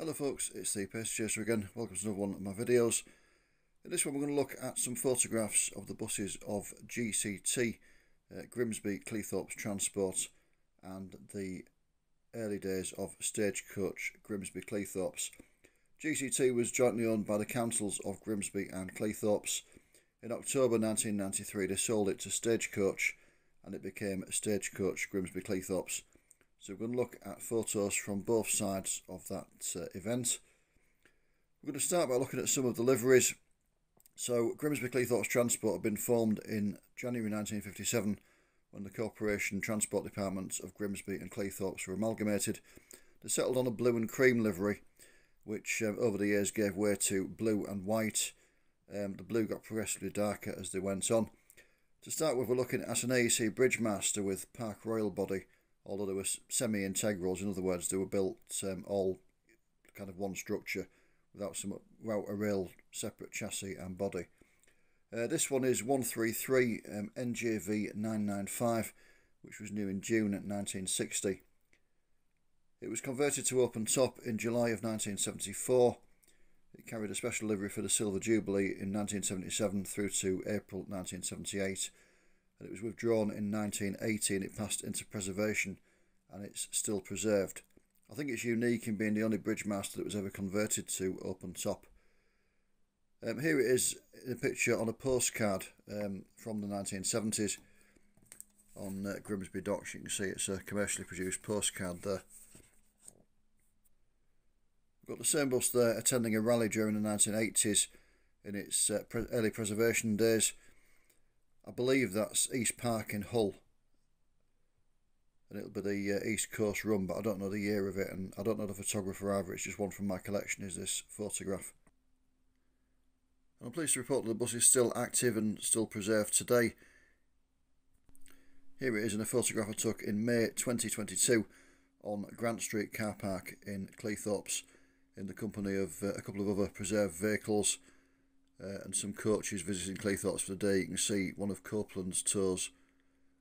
Hello folks, it's the Pacer Chaser again. Welcome to another one of my videos. In this one we're going to look at some photographs of the buses of GCT, uh, Grimsby Cleethorpes Transport and the early days of Stagecoach Grimsby Cleethorpes. GCT was jointly owned by the councils of Grimsby and Cleethorpes. In October 1993 they sold it to Stagecoach and it became Stagecoach Grimsby Cleethorpes. So we're going to look at photos from both sides of that uh, event. We're going to start by looking at some of the liveries. So Grimsby Cleethorpes Transport had been formed in January 1957 when the Corporation Transport Departments of Grimsby and Cleethorpes were amalgamated. They settled on a blue and cream livery, which um, over the years gave way to blue and white. Um, the blue got progressively darker as they went on. To start with, we're looking at an AEC Bridgemaster with Park Royal body although they were semi-integrals. In other words, they were built um, all kind of one structure without some without a real separate chassis and body. Uh, this one is 133 um, NJV 995, which was new in June 1960. It was converted to open top in July of 1974. It carried a special livery for the Silver Jubilee in 1977 through to April 1978 and it was withdrawn in 1980 and it passed into preservation and it's still preserved. I think it's unique in being the only Bridgemaster that was ever converted to open top. Um, here it is in a picture on a postcard um, from the 1970s on uh, Grimsby Docks. You can see it's a commercially produced postcard there. We've got the same bus there attending a rally during the 1980s in its uh, pre early preservation days. I believe that's East Park in Hull. And it'll be the uh, East Coast run, but I don't know the year of it, and I don't know the photographer either. It's just one from my collection, is this photograph. I'm pleased to report that the bus is still active and still preserved today. Here it is in a photograph I took in May 2022 on Grant Street car park in Cleethorpes in the company of uh, a couple of other preserved vehicles uh, and some coaches visiting Cleethorpes for the day. You can see one of Copeland's tours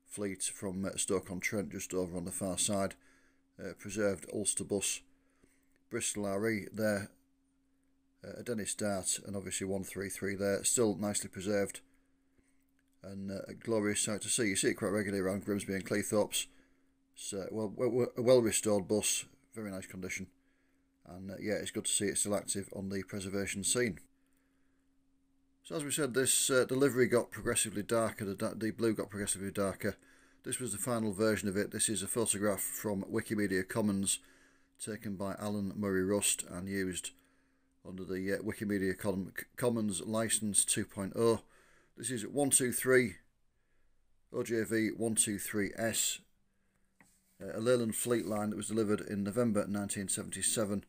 fleet from uh, Stoke-on-Trent just over on the far side. Uh, preserved Ulster bus, Bristol RE there, uh, Dennis Dart and obviously 133 there, still nicely preserved and uh, a glorious sight to see. You see it quite regularly around Grimsby and Cleethorpes. It's uh, well, well, a well restored bus, very nice condition and uh, yeah it's good to see it still active on the preservation scene. So as we said, this uh, delivery got progressively darker, the, the blue got progressively darker. This was the final version of it. This is a photograph from Wikimedia Commons taken by Alan Murray Rust and used under the uh, Wikimedia Commons license 2.0. This is 123 OJV 123S, uh, a Leyland Fleet line that was delivered in November 1977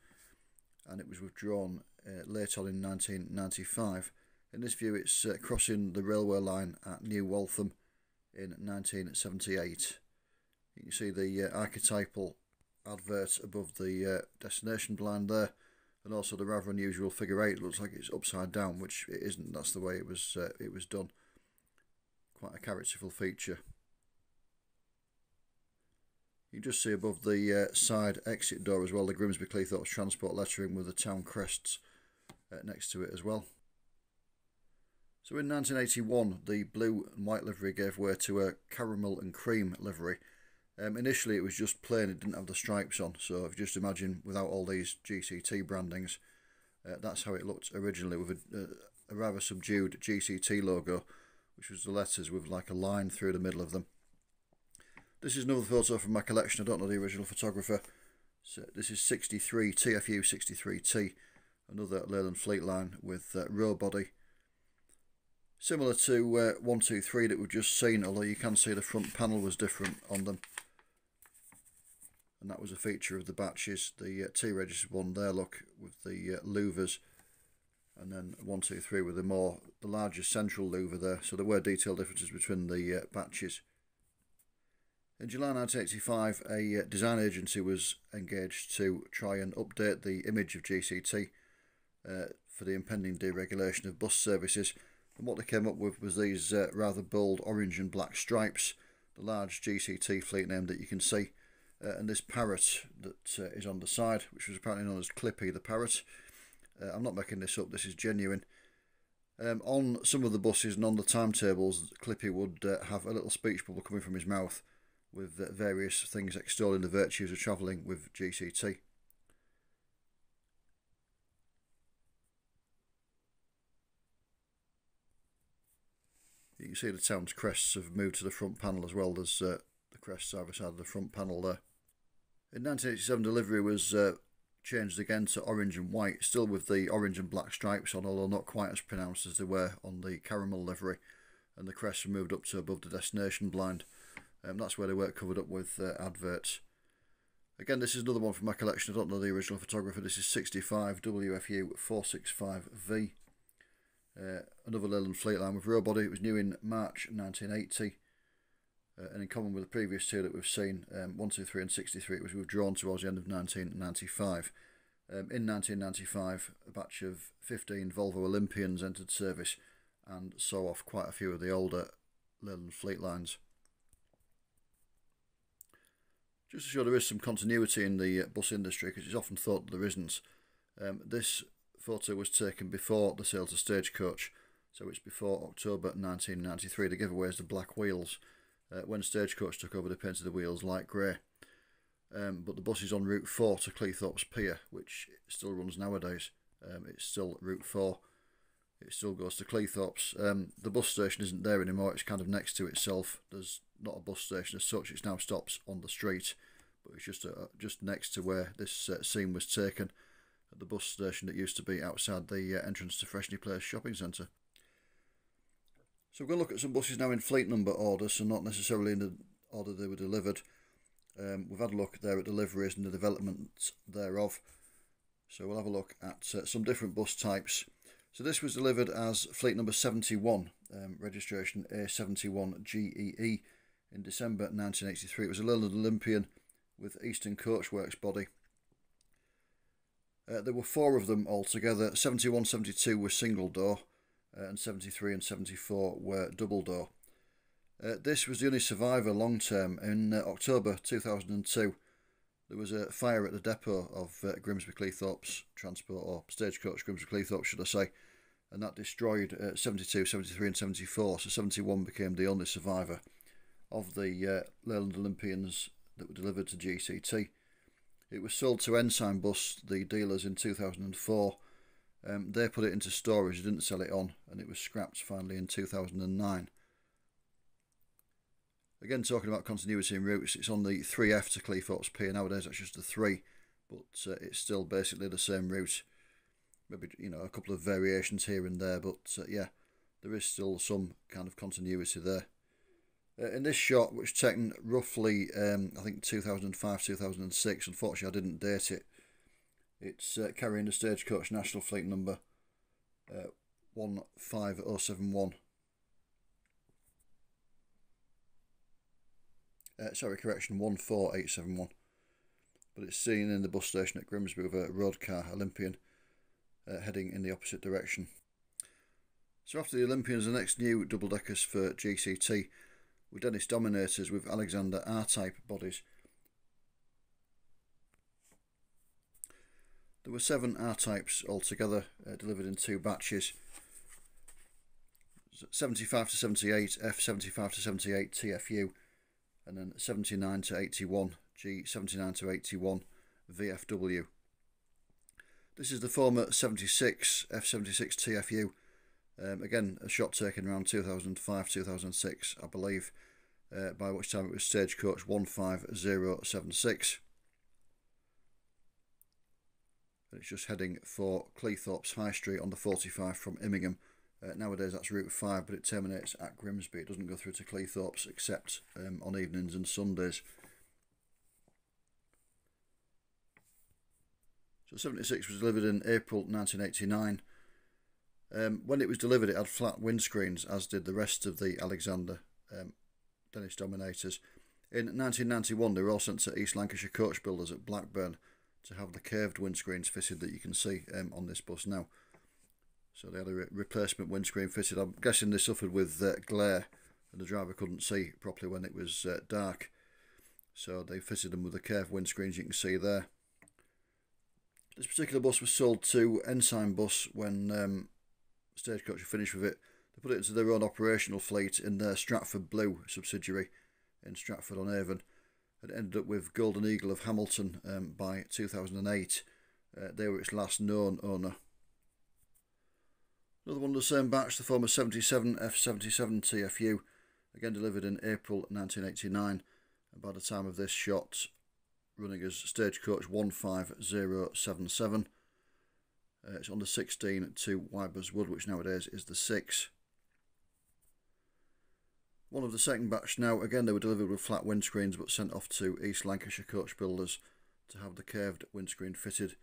and it was withdrawn uh, later on in 1995. In this view, it's uh, crossing the railway line at New Waltham in 1978. You can see the uh, archetypal advert above the uh, destination blind there, and also the rather unusual figure eight. It looks like it's upside down, which it isn't. That's the way it was. Uh, it was done. Quite a characterful feature. You just see above the uh, side exit door as well the Grimsby Cleethorpes transport lettering with the town crests uh, next to it as well. So in 1981, the blue and white livery gave way to a caramel and cream livery. Um, initially, it was just plain; it didn't have the stripes on. So if you just imagine without all these GCT brandings, uh, that's how it looked originally, with a, a, rather subdued GCT logo, which was the letters with like a line through the middle of them. This is another photo from my collection. I don't know the original photographer. So this is 63 TFU 63T, another Leyland Fleet line with uh, Roe body Similar to uh, 123 that we've just seen, although you can see the front panel was different on them. And that was a feature of the batches. The uh, T-registered one there, look, with the uh, louvers. And then 123 with the more, the larger central louver there. So there were detail differences between the uh, batches. In July 1985, a uh, design agency was engaged to try and update the image of GCT uh, for the impending deregulation of bus services and what they came up with was these uh, rather bold orange and black stripes, the large GCT fleet name that you can see. uh, and this parrot that uh, is on the side, which was apparently known as Clippy the parrot. Uh, I'm not making this up, this is genuine. Um, on some of the buses and on the timetables, Clippy would uh, have a little speech bubble coming from his mouth with various things extolling the virtues of travelling with GCT. You can see the town's crests have moved to the front panel as well. as uh, the crests either side of the front panel there. In 1987, delivery was uh, changed again to orange and white, still with the orange and black stripes on, although not quite as pronounced as they were on the caramel livery. And the crests were moved up to above the destination blind. Um, that's where they were covered up with uh, adverts. Again, this is another one from my collection. I don't know the original photographer. This is 65 WFU 465V. Uh, another Leyland Fleetline with Roe body. It was new in March 1980. Uh, and in common with the previous two that we've seen, um, 123 and 63, it was withdrawn towards the end of 1995. Um, in 1995, a batch of 15 Volvo Olympians entered service and saw off quite a few of the older Leyland Fleetlines. Just to show there is some continuity in the uh, bus industry, because it's often thought there isn't. Um, this photo was taken before the sale to Stagecoach, so it's before October 1993. The giveaway is the black wheels. Uh, when Stagecoach took over, they painted the wheels light grey. Um, but the bus is on Route 4 to Cleethorpes Pier, which still runs nowadays. Um, it's still Route 4. It still goes to Cleethorpes. Um, the bus station isn't there anymore, it's kind of next to itself. There's not a bus station as such, it now stops on the street, but it's just uh, just next to where this uh, scene was taken at the bus station that used to be outside the uh, entrance to Freshney Place shopping centre. So we're going to look at some buses now in fleet number order, so not necessarily in the order they were delivered. Um, we've had a look there at deliveries and the development thereof. So we'll have a look at uh, some different bus types. So this was delivered as fleet number 71, um, registration A71GEE in December 1983. It was a Leyland Olympian with Eastern Coachworks body. Uh, there were four of them altogether. 71, 72 were single door, uh, and 73 and 74 were double door. Uh, this was the only survivor long term. In uh, October 2002, there was a fire at the depot of uh, Grimsby Cleethorpes Transport, or Stagecoach Grimsby Cleethorpes, should I say, and that destroyed uh, 72, 73, and 74. So 71 became the only survivor of the Leyland Olympians that were delivered to GCT. It was sold to Ensign Bus, the dealers, in 2004 um, they put it into storage, didn't sell it on, and it was scrapped finally in 2009. Again, talking about continuity in routes, it's on the 3F to Cleethorpes Pier. Nowadays, that's just the 3, but uh, it's still basically the same route. Maybe, you know, a couple of variations here and there, but uh, yeah, there is still some kind of continuity there. Uh, in this shot, which taken roughly, um, I think 2005, 2006, unfortunately I didn't date it, it's uh, carrying the Stagecoach National Fleet number uh, 15071. Uh, sorry, correction, 14871. But it's seen in the bus station at Grimsby with a road car Olympian uh, heading in the opposite direction. So after the Olympians, the next new double deckers for GCT were Dennis Dominators with Alexander R-type bodies. There were seven R-types altogether, uh, delivered in two batches. 75 to 78, F75 to 78 TFU, and then 79 to 81, G79 to 81 VFW. This is the former 76 F76 TFU. Um, again, a shot taken around 2005 2006, I believe, uh, by which time it was Stagecoach 15076. And It's just heading for Cleethorpes High Street on the 45 from Immingham. Uh, nowadays that's Route 5, but it terminates at Grimsby. It doesn't go through to Cleethorpes except um, on evenings and Sundays. So 76 was delivered in April 1989. Um, when it was delivered, it had flat windscreens, as did the rest of the Alexander um, Dennis Dominators. In 1991, they were all sent to East Lancashire Coach Builders at Blackburn to have the curved windscreens fitted that you can see um, on this bus now. So they had a re replacement windscreen fitted. I'm guessing they suffered with uh, glare and the driver couldn't see properly when it was uh, dark. So they fitted them with the curved windscreens you can see there. This particular bus was sold to Ensign Bus when um, Stagecoach finished with it. They put it into their own operational fleet in their Stratford Blue subsidiary in Stratford on Avon and ended up with Golden Eagle of Hamilton um, by 2008. Uh, they were its last known owner. Another one of the same batch, the former 77 F77 TFU, again delivered in April 1989. And by the time of this shot, running as Stagecoach 15077. Uh, it's on the 16 to Wybers Wood, which nowadays is the 6. One of the second batch now, again they were delivered with flat windscreens but sent off to East Lancashire coach builders to have the curved windscreen fitted.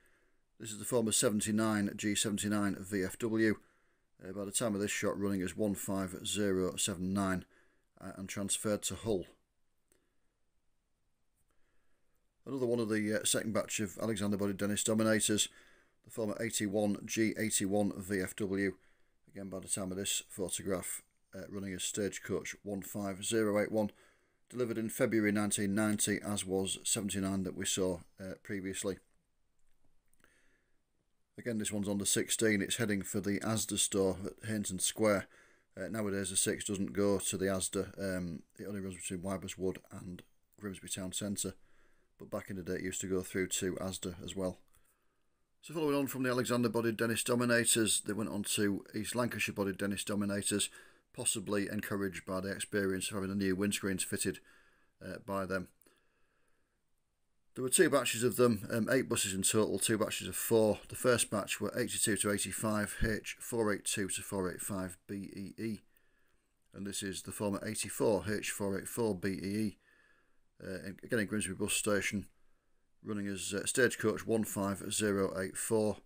This is the former 79 G79 VFW. Uh, by the time of this shot running as 15079 uh, and transferred to Hull. Another one of the uh, second batch of Alexander Body Dennis Dominators, the former 81 G81 VFW. Again, by the time of this photograph, uh, running as Stagecoach 15081, delivered in February 1990, as was 79 that we saw uh, previously. Again, this one's on the 16. It's heading for the Asda store at Hainton Square. Uh, nowadays, the 6 doesn't go to the Asda. Um, it only runs between Wybers Wood and Grimsby Town Centre. But back in the day, it used to go through to Asda as well. So following on from the Alexander bodied Dennis Dominators, they went on to East Lancashire bodied Dennis Dominators, possibly encouraged by the experience of having the new windscreens fitted uh, by them. There were two batches of them, um, eight buses in total, two batches of four. The first batch were 82 to 85 H, 482 to 485 BEE. And this is the former 84 H, 484 BEE. Uh, again in Grimsby Bus Station, running as uh, Stagecoach 15084.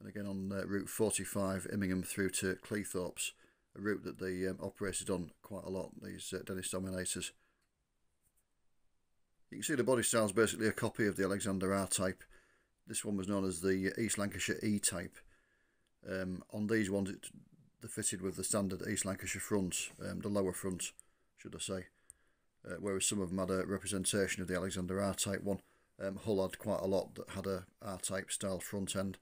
And again on uh, Route 45, Immingham through to Cleethorpes, a route that they um, operated on quite a lot, these uh, Dennis Dominators. You can see the body style is basically a copy of the Alexander R type. This one was known as the East Lancashire E type. Um, on these ones, they're fitted with the standard East Lancashire front, um, the lower front, should I say. Uh, whereas some of them had a representation of the Alexander R type one. Um, Hull had quite a lot that had a R type style front end.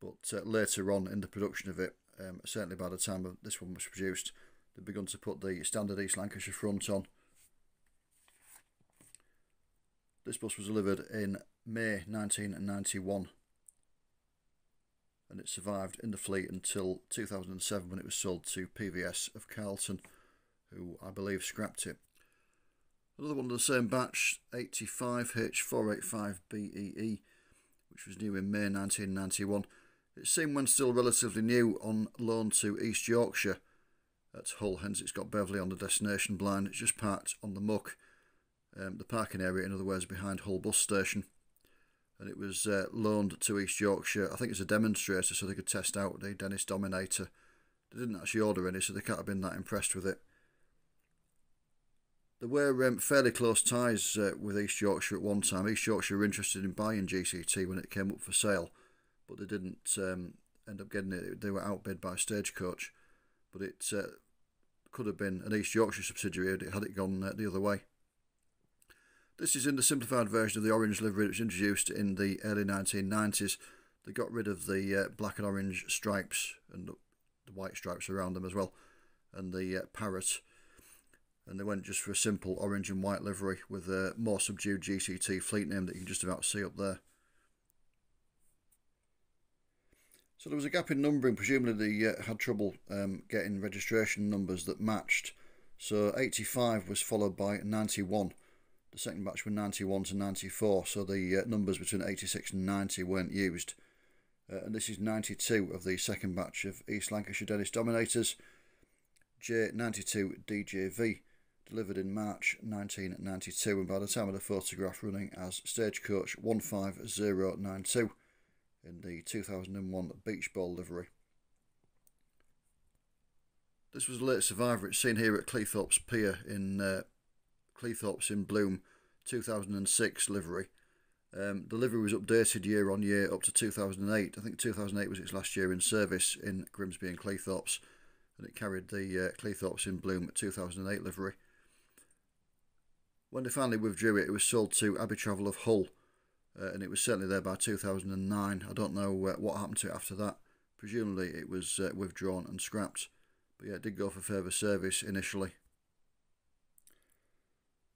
But uh, later on in the production of it, um, certainly by the time this one was produced, they'd begun to put the standard East Lancashire front on This bus was delivered in May 1991 and it survived in the fleet until 2007 when it was sold to PVS of Carlton, who I believe scrapped it. Another one of the same batch, 85H485BEE, which was new in May 1991. It seemed when still relatively new on loan to East Yorkshire at Hull, hence it's got Beverley on the destination blind. It's just parked on the muck um, the parking area, in other words, behind Hull bus station. And it was uh, loaned to East Yorkshire, I think it's a demonstrator, so they could test out the Dennis Dominator. They didn't actually order any, so they can't have been that impressed with it. There were um, fairly close ties uh, with East Yorkshire at one time. East Yorkshire were interested in buying GCT when it came up for sale, but they didn't um, end up getting it. They were outbid by Stagecoach, but it uh, could have been an East Yorkshire subsidiary had it gone uh, the other way. This is in the simplified version of the orange livery that was introduced in the early 1990s. They got rid of the uh, black and orange stripes and the white stripes around them as well, and the uh, parrot. And they went just for a simple orange and white livery with a more subdued GCT fleet name that you can just about see up there. So there was a gap in numbering. Presumably they uh, had trouble um, getting registration numbers that matched. So 85 was followed by 91 the second batch were 91 to 94, so the uh, numbers between 86 and 90 weren't used. Uh, and this is 92 of the second batch of East Lancashire Dennis Dominators, J92 DJV, delivered in March 1992, and by the time of the photograph, running as Stagecoach 15092 in the 2001 Beach Ball livery. This was a late survivor. It's seen here at Cleethorpes Pier in uh, Cleethorpes in Bloom 2006 livery. Um, the livery was updated year on year up to 2008. I think 2008 was its last year in service in Grimsby and Cleethorpes, and it carried the uh, Cleethorpes in Bloom 2008 livery. When they finally withdrew it, it was sold to Abbey Travel of Hull, uh, and it was certainly there by 2009. I don't know uh, what happened to it after that. Presumably it was uh, withdrawn and scrapped, but yeah, it did go for further service initially.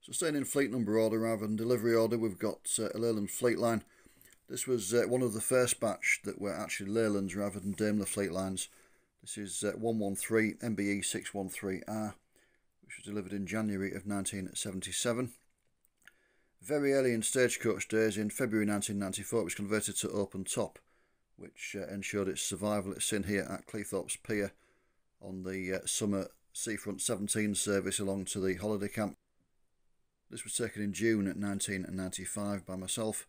So staying in fleet number order rather than delivery order, we've got uh, a Leyland Fleet Line. This was uh, one of the first batch that were actually Leylands rather than Daimler Fleet Lines. This is uh, 113 MBE 613R, which was delivered in January of 1977. Very early in stagecoach days, in February 1994, it was converted to open top, which uh, ensured its survival. It's seen here at Cleethorpes Pier on the uh, summer Seafront 17 service along to the holiday camp. This was taken in June 1995 by myself.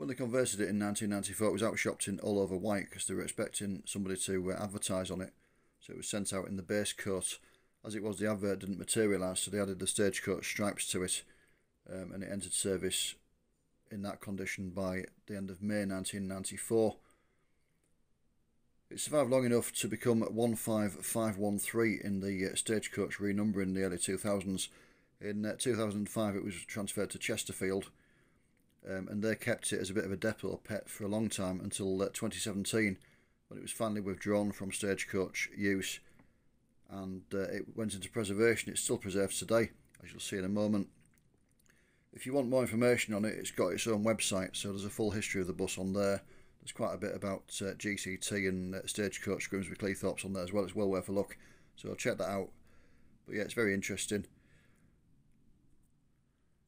When they converted it in 1994, it was outshopped in all over white because they were expecting somebody to uh, advertise on it. So it was sent out in the base coat. As it was, the advert didn't materialise, so they added the stagecoach stripes to it, um, and it entered service in that condition by the end of May 1994. It survived long enough to become 15513 in the uh, stagecoach renumbering in the early 2000s. In uh, 2005, it was transferred to Chesterfield, um, and they kept it as a bit of a depot pet for a long time until uh, 2017, when it was finally withdrawn from stagecoach use and uh, it went into preservation. It's still preserved today, as you'll see in a moment. If you want more information on it, it's got its own website, so there's a full history of the bus on there. There's quite a bit about uh, GCT and uh, Stagecoach Grimsby Cleethorpes on there as well. It's well worth a look. So I'll check that out. But yeah, it's very interesting.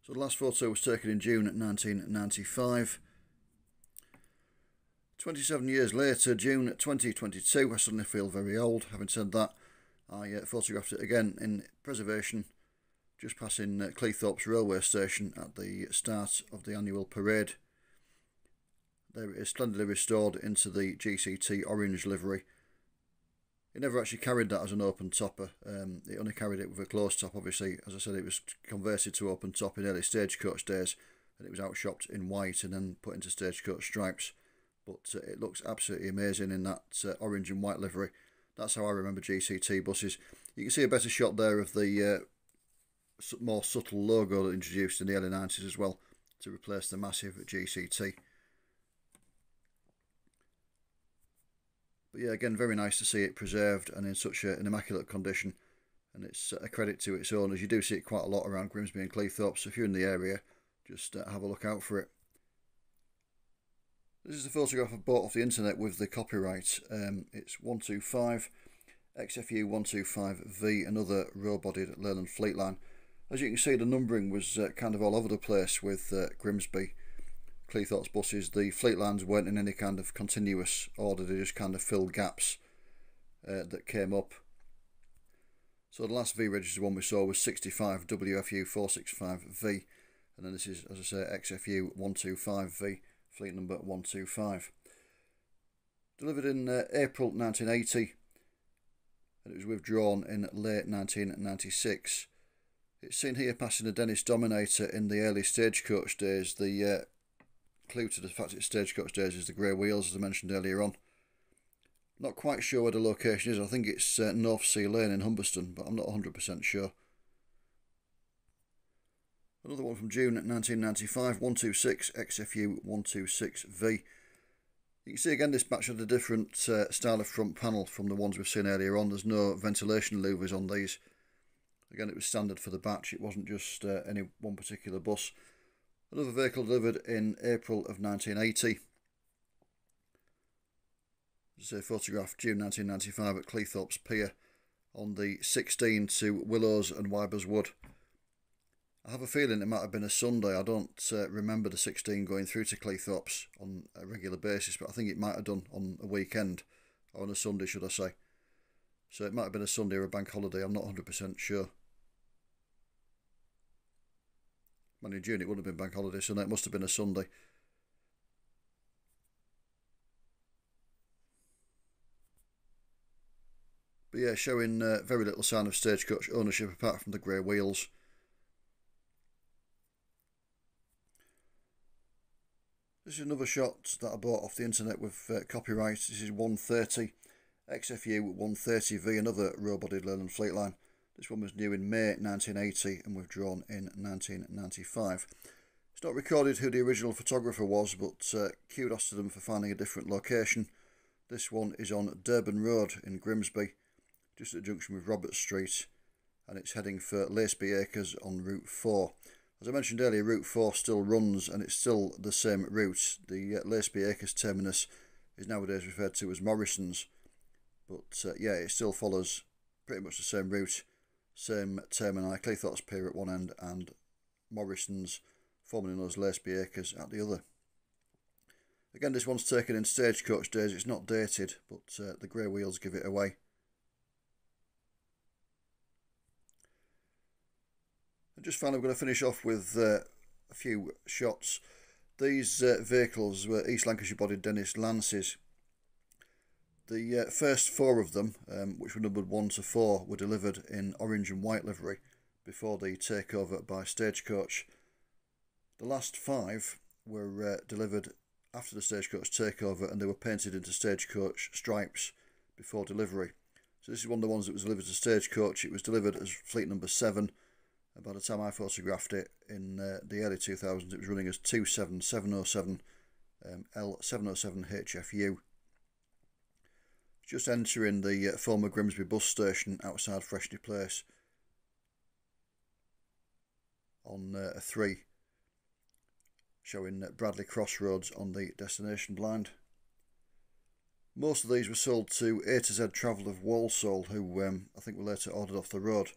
So the last photo was taken in June 1995. 27 years later, June 2022, I suddenly feel very old. Having said that, I uh, photographed it again in preservation, just passing uh, Cleethorpes railway station at the start of the annual parade. There it is, splendidly restored into the GCT orange livery. It never actually carried that as an open topper. Um, it only carried it with a closed top. Obviously, as I said, it was converted to open top in early stagecoach days, and it was outshopped in white and then put into stagecoach stripes. But uh, it looks absolutely amazing in that uh, orange and white livery. That's how I remember GCT buses. You can see a better shot there of the uh, more subtle logo introduced in the early 90s as well to replace the massive GCT. But yeah, again, very nice to see it preserved and in such a, an immaculate condition. And it's a credit to its owners. You do see it quite a lot around Grimsby and Cleethorpes. So if you're in the area, just uh, have a look out for it. This is a photograph I bought off the internet with the copyright. Um, it's 125 XFU 125V, another Roe-bodied Leyland Fleet Line. As you can see, the numbering was uh, kind of all over the place with uh, Grimsby Cleethorpes buses, the fleet lines weren't in any kind of continuous order, they just kind of filled gaps uh, that came up. So the last V registered one we saw was 65 WFU 465V, and then this is, as I say, XFU 125V, fleet number 125. Delivered in uh, April 1980, and it was withdrawn in late 1996. It's seen here passing a Dennis Dominator in the early stagecoach days. The uh, clue to the fact it's stagecoach days is the grey wheels, as I mentioned earlier on. Not quite sure where the location is. I think it's uh, North Sea Lane in Humberston, but I'm not 100% sure. Another one from June 1995, 126 XFU 126V. You can see again this batch had a different uh, style of front panel from the ones we've seen earlier on. There's no ventilation louvers on these. Again, it was standard for the batch. It wasn't just uh, any one particular bus. Another vehicle delivered in April of 1980. This is a photograph June 1995 at Cleethorpes Pier on the 16 to Willows and Wybers Wood. I have a feeling it might have been a Sunday. I don't uh, remember the 16 going through to Cleethorpes on a regular basis, but I think it might have done on a weekend, or on a Sunday, should I say. So it might have been a Sunday or a bank holiday, I'm not 100% sure. Well, in June it would have been bank holiday, so it must have been a Sunday. But yeah, showing uh, very little sign of stagecoach ownership apart from the grey wheels. This is another shot that I bought off the internet with uh, copyright. This is 130 XFU 130V, another Roe-bodied Leyland Fleetline. This one was new in May 1980 and withdrawn in 1995. It's not recorded who the original photographer was, but uh, kudos to them for finding a different location. This one is on Durban Road in Grimsby, just at the junction with Robert Street, and it's heading for Laceby Acres on Route 4. As I mentioned earlier, Route 4 still runs and it's still the same route. The uh, Laceby Acres terminus is nowadays referred to as Morrison's, but uh, yeah, it still follows pretty much the same route, same termini, Cleethorpes Pier at one end and Morrison's, formerly known as Laceby Acres, at the other. Again, this one's taken in stagecoach days, it's not dated, but uh, the grey wheels give it away. And just finally, we're going to finish off with uh, a few shots. These uh, vehicles were East Lancashire bodied Dennis Lances. The uh, first four of them, um, which were numbered 1 to 4, were delivered in orange and white livery before the takeover by Stagecoach. The last five were uh, delivered after the Stagecoach takeover and they were painted into Stagecoach stripes before delivery. So this is one of the ones that was delivered to Stagecoach. It was delivered as fleet number 7 by the time I photographed it in uh, the early 2000s, it was running as 27707 um, L707 HFU. Just entering the uh, former Grimsby bus station outside Freshney Place on uh, a 3, showing Bradley Crossroads on the destination blind. Most of these were sold to A to Z Travel of Walsall, who um, I think were later ordered off the road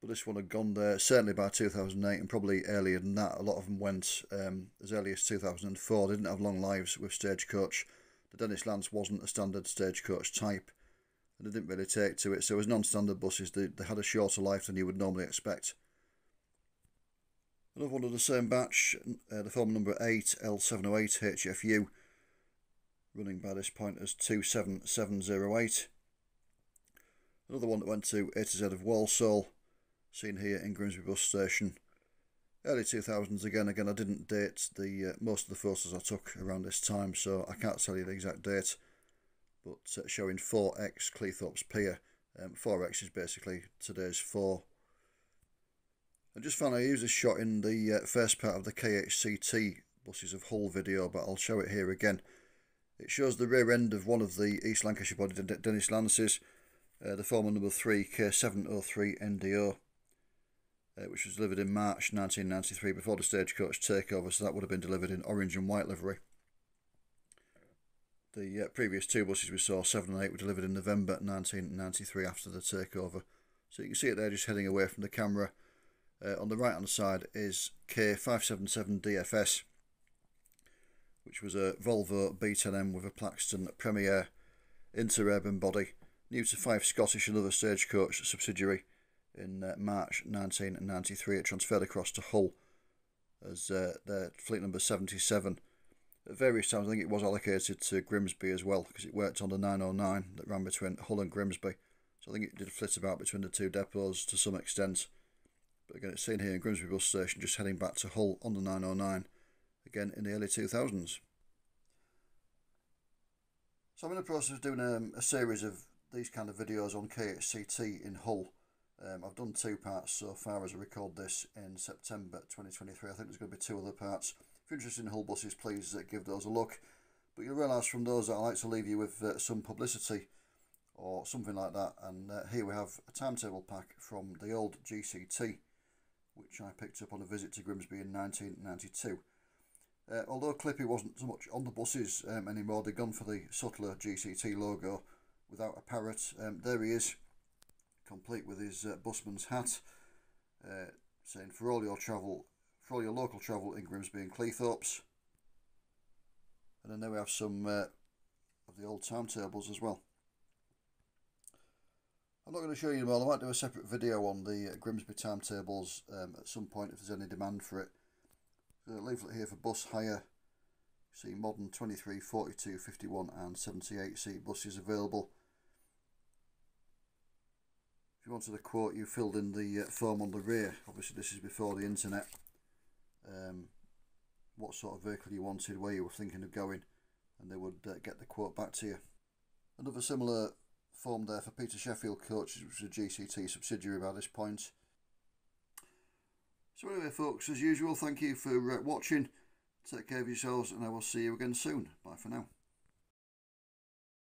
but this one had gone there certainly by 2008 and probably earlier than that. A lot of them went um, as early as 2004. They didn't have long lives with Stagecoach. The Dennis Lance wasn't a standard Stagecoach type and they didn't really take to it. So as non-standard buses, they, they had a shorter life than you would normally expect. Another one of the same batch, uh, the form number 8 L708 HFU, running by this point as 27708. Another one that went to A to Z of Walsall, seen here in Grimsby bus station. Early 2000s again, again I didn't date the uh, most of the photos I took around this time so I can't tell you the exact date but uh, showing 4X Cleethorpes Pier. Um, 4X is basically today's 4. I just found I used this shot in the uh, first part of the KHCT buses of Hull video but I'll show it here again. It shows the rear end of one of the East Lancashire body Dennis Lances, uh, the former number 3 K703 NDO uh, which was delivered in March 1993 before the stagecoach takeover, so that would have been delivered in orange and white livery. The uh, previous two buses we saw, 7 and 8, were delivered in November 1993 after the takeover. So you can see it there just heading away from the camera. Uh, on the right hand side is K577 DFS, which was a Volvo B10M with a Plaxton Premier interurban body, new to Fife Scottish, another stagecoach subsidiary in uh, March 1993. It transferred across to Hull as uh, their fleet number 77. At various times, I think it was allocated to Grimsby as well because it worked on the 909 that ran between Hull and Grimsby. So I think it did flit about between the two depots to some extent. But again, it's seen here in Grimsby bus station just heading back to Hull on the 909 again in the early 2000s. So I'm in the process of doing um, a series of these kind of videos on KHCT in Hull. Um, I've done two parts so far as I record this in September 2023. I think there's going to be two other parts. If you're interested in Hull buses, please uh, give those a look. But you'll realise from those that I like to leave you with uh, some publicity or something like that. And uh, here we have a timetable pack from the old GCT, which I picked up on a visit to Grimsby in 1992. Uh, although Clippy wasn't so much on the buses um, anymore, they'd gone for the subtler GCT logo without a parrot. Um, there he is complete with his uh, busman's hat, uh, saying for all your travel, for all your local travel in Grimsby and Cleethorpes. And then there we have some uh, of the old timetables as well. I'm not going to show you them all. I might do a separate video on the uh, Grimsby timetables um, at some point if there's any demand for it. leaflet here for bus hire. See modern 23, 42, 51 and 78 seat buses available you wanted a quote, you filled in the uh, on the rear. Obviously, this is before the internet. Um, what sort of vehicle you wanted, where you were thinking of going, and they would uh, get the quote back to you. Another similar form there for Peter Sheffield Coaches, which is a GCT subsidiary by this point. So anyway, folks, as usual, thank you for uh, watching. Take care of yourselves, and I will see you again soon. Bye for now.